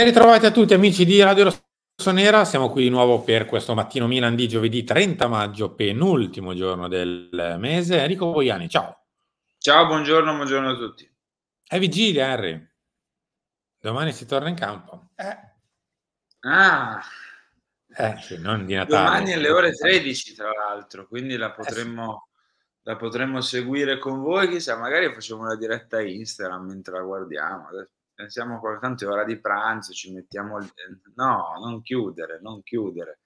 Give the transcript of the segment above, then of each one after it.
Ben ritrovati a tutti amici di Radio Rossonera, siamo qui di nuovo per questo mattino Milan di giovedì 30 maggio, penultimo giorno del mese. Enrico Boiani, ciao. Ciao, buongiorno, buongiorno a tutti. È vigilia, Henry. Domani si torna in campo. Eh. Ah. Eh, sì, non di Natale. Domani alle ore 13, tra l'altro, quindi la potremmo, eh sì. la potremmo seguire con voi. Chissà, magari facciamo una diretta Instagram mentre la guardiamo. Adesso pensiamo tanto è ora di pranzo, ci mettiamo lì. No, non chiudere, non chiudere.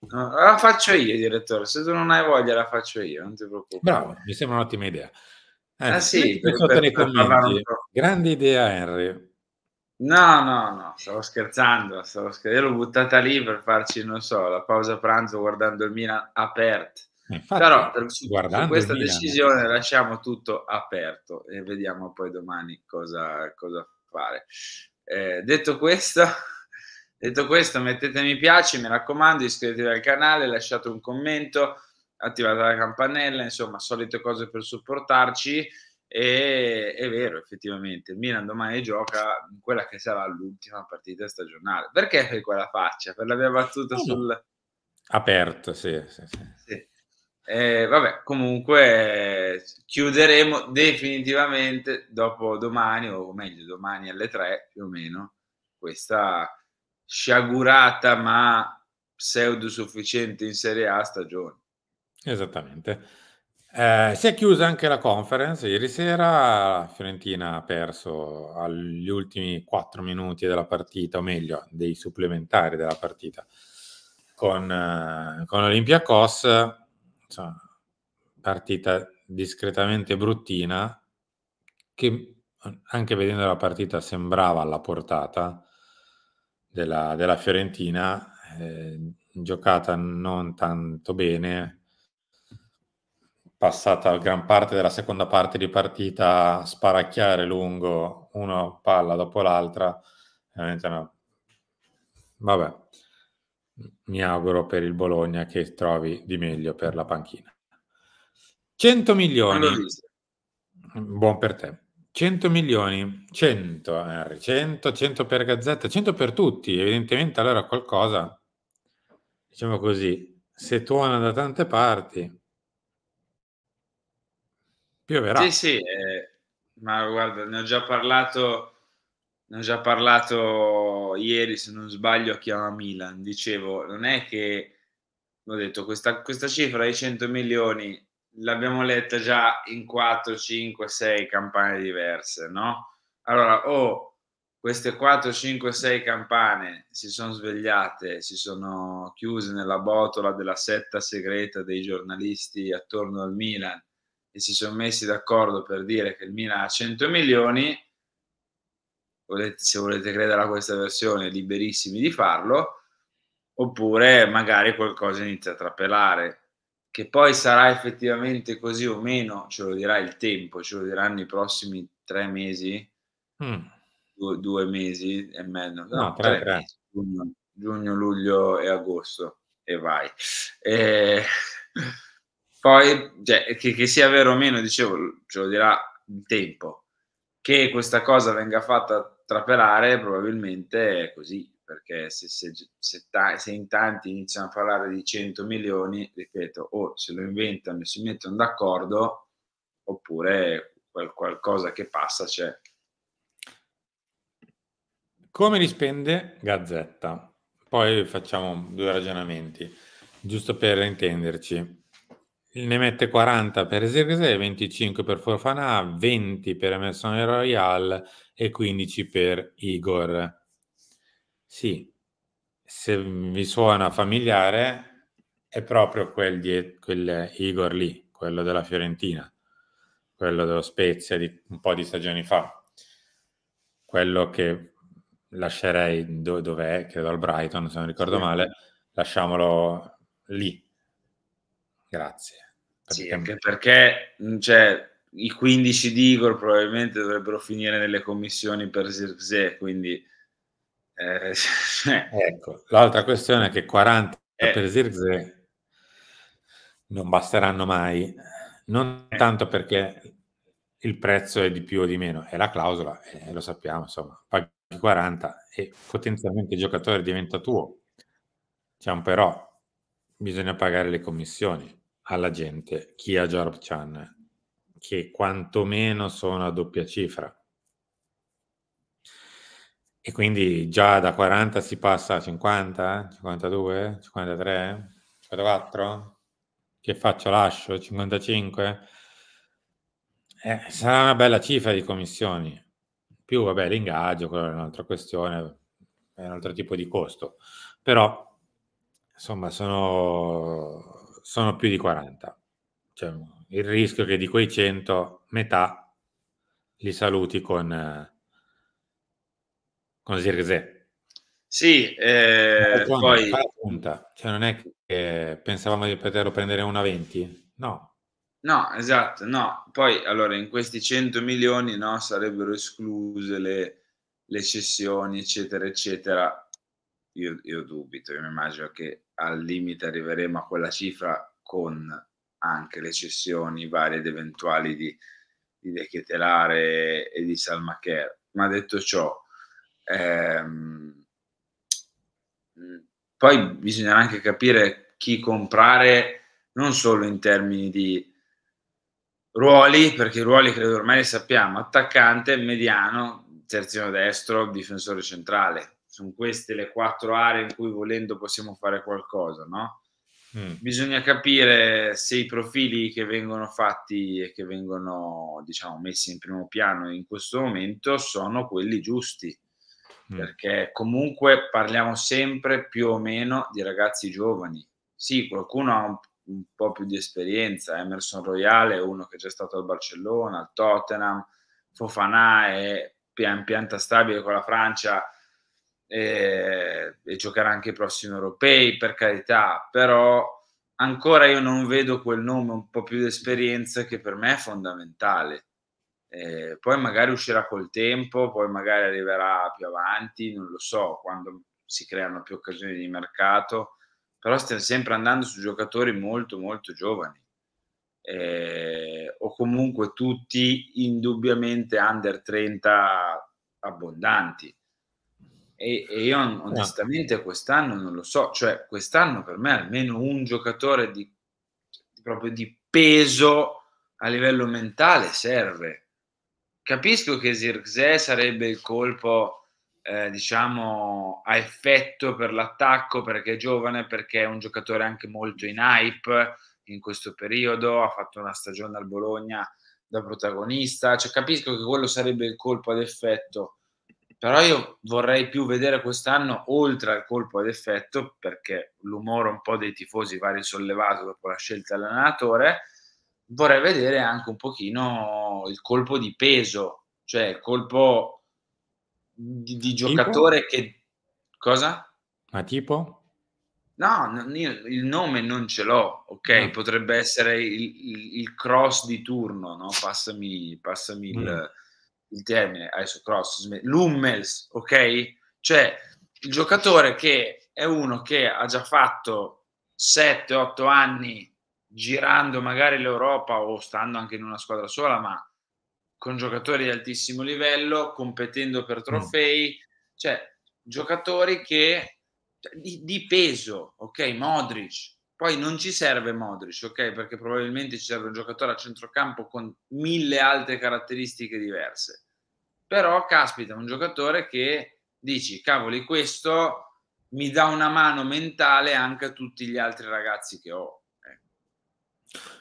No, la faccio io, direttore. Se tu non hai voglia, la faccio io, non ti preoccupare. Bravo, mi sembra un'ottima idea. Anzi, ah, sì, per, per, nei commenti. Grande idea, Henry. No, no, no, stavo scherzando, stavo scherzando. Io l'ho buttata lì per farci, non so, la pausa pranzo guardando il Milan aperto. Infatti, Però per, su, su questa decisione lasciamo tutto aperto e vediamo poi domani cosa, cosa fare. Eh, detto questo, detto questo, mettete mi piace, mi raccomando, iscrivetevi al canale, lasciate un commento, attivate la campanella, insomma, solite cose per supportarci. E è vero, effettivamente, il Milan domani gioca in quella che sarà l'ultima partita stagionale. Perché fai quella faccia? Per la mia battuta sul... Aperto, sì, sì, sì. sì. Eh, vabbè, comunque chiuderemo definitivamente dopo domani, o meglio domani alle 3 più o meno, questa sciagurata ma pseudo sufficiente in Serie A stagione. Esattamente. Eh, si è chiusa anche la conference ieri sera, Fiorentina ha perso agli ultimi 4 minuti della partita, o meglio, dei supplementari della partita con, eh, con Olympiacos insomma, partita discretamente bruttina che anche vedendo la partita sembrava alla portata della, della Fiorentina, eh, giocata non tanto bene, passata gran parte della seconda parte di partita a sparacchiare lungo una palla dopo l'altra, veramente no. Vabbè, mi auguro per il Bologna che trovi di meglio per la panchina. 100 milioni. Buon per te. 100 milioni, 100, Henry, 100, 100 per Gazzetta, 100 per tutti. Evidentemente allora qualcosa, diciamo così, se tuona da tante parti, pioverà. Sì, sì, eh, ma guarda, ne ho già parlato ne ho già parlato ieri, se non sbaglio, a Chiama Milan. Dicevo, non è che ho detto questa, questa cifra di 100 milioni l'abbiamo letta già in 4, 5, 6 campane diverse, no? Allora, o oh, queste 4, 5, 6 campane si sono svegliate, si sono chiuse nella botola della setta segreta dei giornalisti attorno al Milan e si sono messi d'accordo per dire che il Milan ha 100 milioni volete, se volete credere a questa versione, liberissimi di farlo, oppure magari qualcosa inizia a trapelare. Che poi sarà effettivamente così o meno, ce lo dirà il tempo, ce lo diranno i prossimi tre mesi, mm. due, due, mesi e mezzo, no, no tre, tre. Mesi, giugno, giugno, luglio e agosto, e vai. E poi, cioè, che, che sia vero o meno, dicevo, ce lo dirà il tempo. Che questa cosa venga fatta trapelare probabilmente è così, perché se, se, se, ta- se, in tanti iniziano a parlare di 100 milioni, ripeto, o se lo inventano e si mettono d'accordo, oppure qual- qualcosa che passa c'è. Come li spende Gazzetta? Poi facciamo due ragionamenti, giusto per intenderci ne mette 40 per Zirkzee, 25 per Forfana, 20 per Emerson Royal e 15 per Igor. Sì, se vi suona familiare, è proprio quel, di, quel Igor lì, quello della Fiorentina, quello dello Spezia di un po' di stagioni fa, quello che lascerei do, dov'è, credo al Brighton, se non ricordo sì. male, lasciamolo lì Grazie. Sì, anche perché cioè, i 15 di Igor probabilmente dovrebbero finire nelle commissioni per Zirkzee, quindi... Eh, ecco, l'altra questione è che 40 eh. per Zirkzee non basteranno mai, non eh. tanto perché il prezzo è di più o di meno, è la clausola, e lo sappiamo, insomma, 40 e potenzialmente il giocatore diventa tuo. Un però, bisogna pagare le commissioni alla gente, chi ha Jorb Chan, che quantomeno sono a doppia cifra. E quindi già da 40 si passa a 50, 52, 53, 54? Che faccio? Lascio? 55? Eh, sarà una bella cifra di commissioni. Più, vabbè, l'ingaggio, quello è un'altra questione, è un altro tipo di costo. Però, insomma, sono, sono più di 40. Cioè, il rischio che di quei 100, metà li saluti con, con Zirgze. Sì, eh, poi... Punta. Cioè, non è che pensavamo di poterlo prendere una 20? No, No, esatto, no. Poi allora in questi 100 milioni no, sarebbero escluse le, le cessioni, eccetera, eccetera. Io, io dubito, io mi immagino che al limite arriveremo a quella cifra con anche le cessioni varie ed eventuali di, di De Ketelare e di Salmacher. Ma detto ciò, ehm, poi bisogna anche capire chi comprare non solo in termini di Ruoli, perché i ruoli credo ormai li sappiamo, attaccante, mediano, terzino destro, difensore centrale. Sono queste le quattro aree in cui volendo possiamo fare qualcosa, no? Mm. Bisogna capire se i profili che vengono fatti e che vengono, diciamo, messi in primo piano in questo momento sono quelli giusti. Mm. Perché comunque parliamo sempre più o meno di ragazzi giovani. Sì, qualcuno ha un un po' più di esperienza. Emerson Royale è uno che è già stato al Barcellona, al Tottenham, Fofana è in pianta stabile con la Francia e, e giocherà anche i prossimi europei, per carità, però ancora io non vedo quel nome un po' più di esperienza che per me è fondamentale. Eh, poi magari uscirà col tempo, poi magari arriverà più avanti, non lo so, quando si creano più occasioni di mercato però stiamo sempre andando su giocatori molto molto giovani. Eh, o comunque tutti indubbiamente under 30 abbondanti. E, e io onestamente quest'anno non lo so cioè quest'anno per me almeno un giocatore di, proprio di peso a livello mentale serve capisco che Zirkzee sarebbe il colpo eh, diciamo, a effetto per l'attacco perché è giovane, perché è un giocatore anche molto in hype in questo periodo, ha fatto una stagione al Bologna da protagonista, cioè, capisco che quello sarebbe il colpo ad effetto, però io vorrei più vedere quest'anno oltre al colpo ad effetto, perché l'umore un po' dei tifosi va risollevato dopo la scelta dell'allenatore, vorrei vedere anche un pochino il colpo di peso, cioè il colpo di, di giocatore tipo? che... Cosa? Ma tipo? No, io il nome non ce l'ho, ok? No. Potrebbe essere il, il, il, cross di turno, no? Passami, passami mm. il, il, termine, adesso cross, l'Ummels, ok? Cioè, il giocatore che è uno che ha già fatto 7-8 anni girando magari l'Europa o stando anche in una squadra sola, ma con giocatori di altissimo livello, competendo per mm. trofei, mm. cioè giocatori che cioè, di, di, peso, ok? Modric. Poi non ci serve Modric, ok? Perché probabilmente ci serve un giocatore a centrocampo con mille altre caratteristiche diverse. Però, caspita, un giocatore che dici, cavoli, questo mi dà una mano mentale anche a tutti gli altri ragazzi che ho. Eh.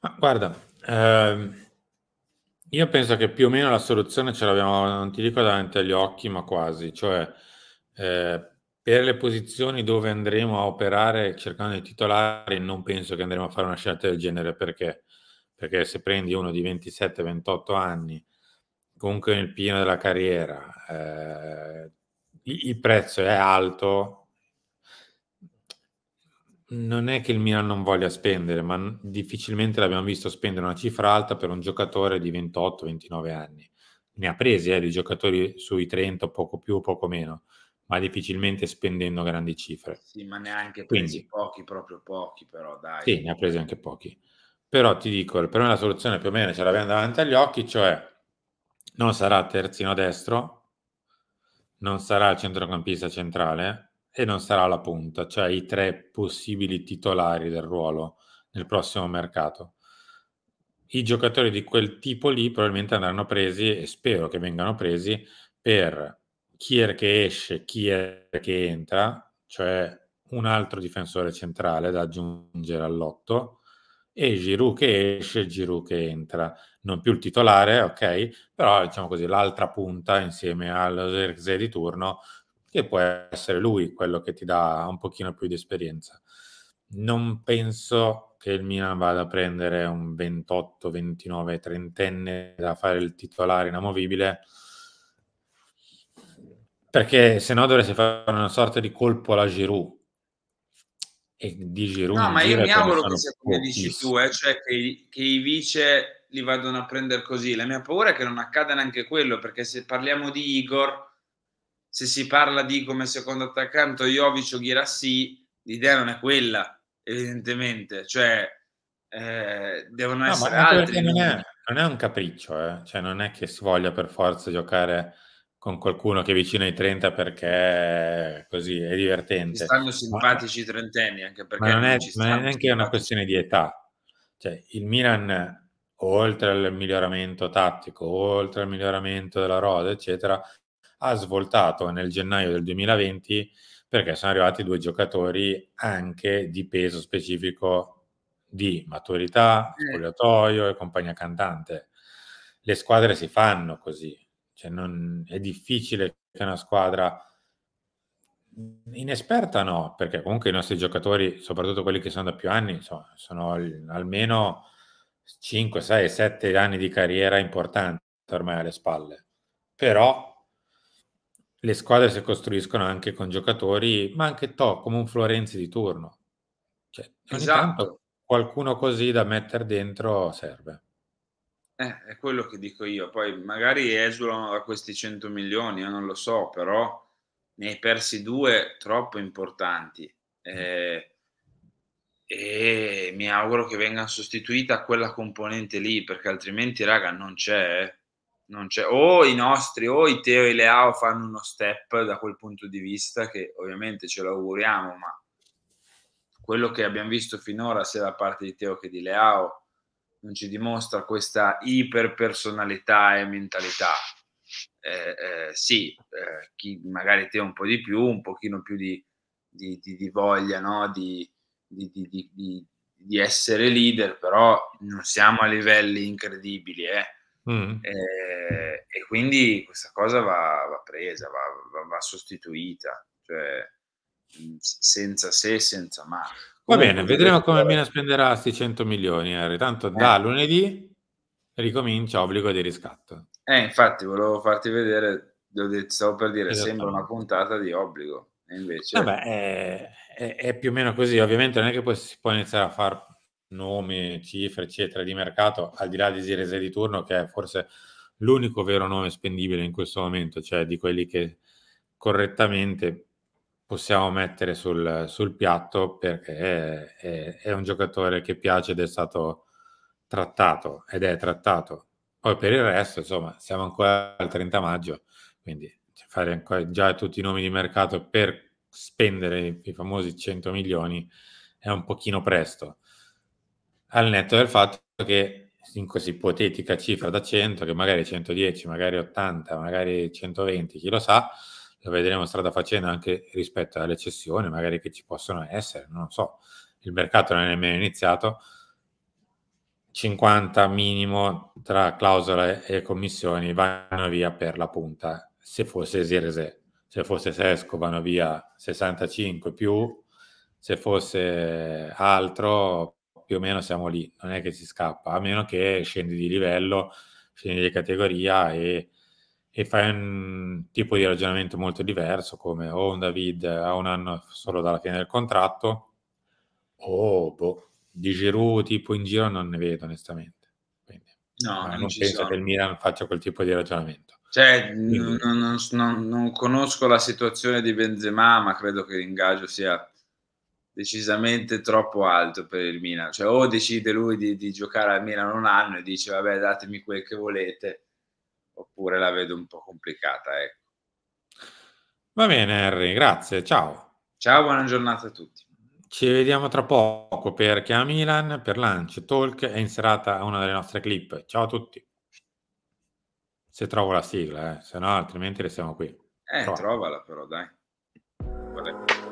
Ma guarda, ehm io penso che più o meno la soluzione ce l'abbiamo, non ti dico davanti agli occhi, ma quasi, cioè eh, per le posizioni dove andremo a operare cercando i titolari, non penso che andremo a fare una scelta del genere perché, perché se prendi uno di 27-28 anni, comunque nel pieno della carriera, eh, il prezzo è alto, non è che il Milan non voglia spendere, ma difficilmente l'abbiamo visto spendere una cifra alta per un giocatore di 28-29 anni. Ne ha presi eh, di giocatori sui 30, poco più, poco meno, ma difficilmente spendendo grandi cifre. Sì, ma neanche Quindi, pochi, proprio pochi, però dai. Sì, ne ha presi anche pochi. Però ti dico, per me la soluzione più o meno ce l'abbiamo davanti agli occhi, cioè non sarà terzino destro, non sarà il centrocampista centrale e non sarà la punta, cioè i tre possibili titolari del ruolo nel prossimo mercato. I giocatori di quel tipo lì probabilmente andranno presi e spero che vengano presi per chi è che esce, chi è che entra, cioè un altro difensore centrale da aggiungere all'otto e Giroud che esce, Giroud che entra. Non più il titolare, ok, però diciamo così l'altra punta insieme allo Xerxes di turno che può essere lui quello che ti dà un pochino più di esperienza. Non penso che il Milan vada a prendere un 28, 29, trentenne da fare il titolare inamovibile perché se no dovresti fare una sorta di colpo alla Giroud. E di Giroud no ma io mi auguro che sia come dici tu eh, cioè che, che, i vice li vadano a prendere così. La mia paura è che non accada neanche quello perché se parliamo di Igor se si parla di come secondo attaccante Jovic o Ghirassi l'idea non è quella evidentemente cioè eh, devono no, essere altri non è, non è, un capriccio eh. cioè non è che si voglia per forza giocare con qualcuno che è vicino ai 30 perché così è divertente. Ci stanno simpatici i trentenni anche perché ma non è, non è neanche una questione di età. Cioè, il Milan, oltre al miglioramento tattico, oltre al miglioramento della rosa, eccetera, ha svoltato nel gennaio del 2020 perché sono arrivati due giocatori anche di peso specifico di maturità, eh. spogliatoio e compagnia cantante. Le squadre si fanno così, cioè non, è difficile che una squadra inesperta no, perché comunque i nostri giocatori, soprattutto quelli che sono da più anni, insomma, sono almeno 5, 6, 7 anni di carriera importanti ormai alle spalle. Però le squadre si costruiscono anche con giocatori, ma anche to, come un Florenzi di turno. Cioè, ogni esatto. tanto qualcuno così da mettere dentro serve. Eh, è quello che dico io. Poi magari esulano da questi 100 milioni, io non lo so, però ne hai persi due troppo importanti. Eh, e mi auguro che venga sostituita quella componente lì, perché altrimenti, raga, non c'è. Eh. Non c'è. O i nostri, o i Teo e i Leao fanno uno step da quel punto di vista, che ovviamente ce lo auguriamo, ma quello che abbiamo visto finora, sia da parte di Teo che di Leao, non ci dimostra questa iperpersonalità e mentalità. Eh, eh, sì, eh, chi magari te un po' di più, un pochino più di, di, di, di voglia no? di, di, essere leader, però non siamo a livelli incredibili. Eh. Mm. Eh, e quindi questa cosa va, va presa, va, va, va sostituita, cioè, senza se, senza ma. Va bene, vedremo come il Milan spenderà questi 100 milioni, Harry. Tanto eh. da lunedì ricomincia obbligo di riscatto. Eh, infatti, volevo farti vedere, stavo per dire, sembra una puntata di obbligo. E invece... Vabbè, è, è, è, più o meno così. Ovviamente non è che poi si può iniziare a fare nomi, cifre, eccetera, di mercato, al di là di Zirese di turno, che è forse l'unico vero nome spendibile in questo momento, cioè di quelli che correttamente possiamo mettere sul, sul piatto perché è, è, è, un giocatore che piace ed è stato trattato ed è trattato. Poi per il resto, insomma, siamo ancora al 30 maggio, quindi fare ancora già tutti i nomi di mercato per spendere i, i famosi 100 milioni è un pochino presto. Al netto del fatto che in questa ipotetica cifra da 100, che magari 110, magari 80, magari 120, chi lo sa, lo vedremo strada facendo anche rispetto alle cessioni, magari che ci possono essere, non so, il mercato non è nemmeno iniziato, 50 minimo tra clausole e commissioni vanno via per la punta, se fosse Zirese, se fosse Sesco vanno via 65 più, se fosse altro più o meno siamo lì, non è che si scappa, a meno che scendi di livello, scendi di categoria e e fai un tipo di ragionamento molto diverso, come o un David ha un anno solo dalla fine del contratto, o boh, di Giroud tipo in giro non ne vedo onestamente. Quindi, no, non, non penso sono. che il Milan faccia quel tipo di ragionamento. Cioè, non, non, non, conosco la situazione di Benzema, ma credo che l'ingaggio sia decisamente troppo alto per il Milan. Cioè, o decide lui di, di giocare al Milan un anno e dice, vabbè, datemi quel che volete, oppure la vedo un po' complicata. Ecco. Va bene Harry, grazie, ciao. Ciao, buona giornata a tutti. Ci vediamo tra poco per Chiama Milan, per Lunch Talk e in serata a una delle nostre clip. Ciao a tutti. Se trovo la sigla, eh, se no altrimenti restiamo qui. Eh, Trova. trovala però, dai. Vabbè.